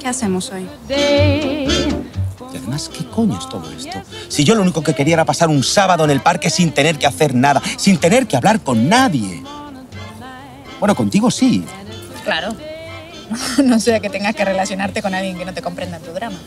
¿Qué hacemos hoy? Y además, ¿qué coño es todo esto? Si yo lo único que quería era pasar un sábado en el parque sin tener que hacer nada, sin tener que hablar con nadie. Bueno, contigo sí. Claro. No sea que tengas que relacionarte con alguien que no te comprenda tu drama.